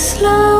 slow.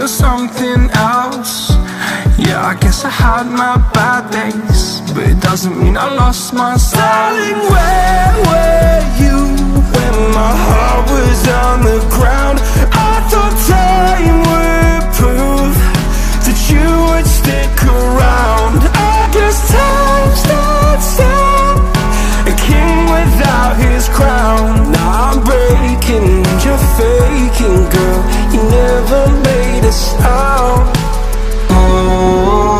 feel something else. Yeah, I guess I had my bad days, but it doesn't mean I lost my. Darling, where were you when my heart was on the ground? I thought time would prove that you would stick around. I guess time without his crown. Now I'm breaking, you're faking, girl. You never made a sound. away.